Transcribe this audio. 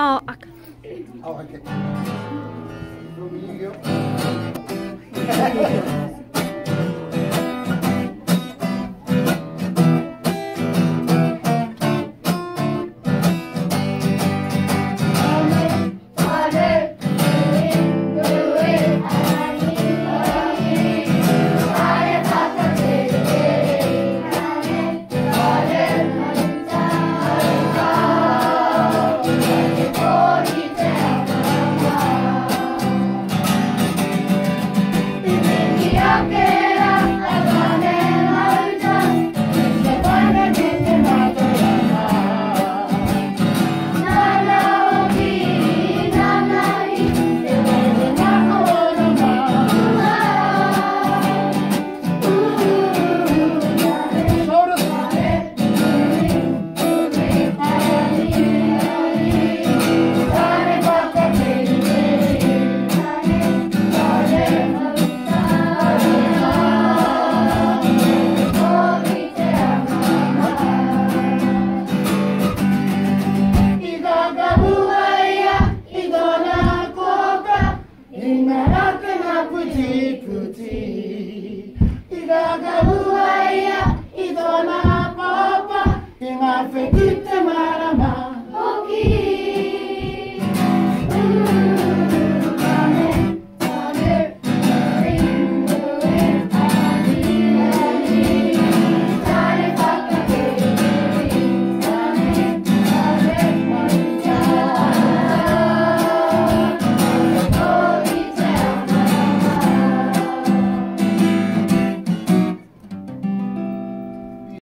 Oh, I Oh, okay. From you go. दिन रात ना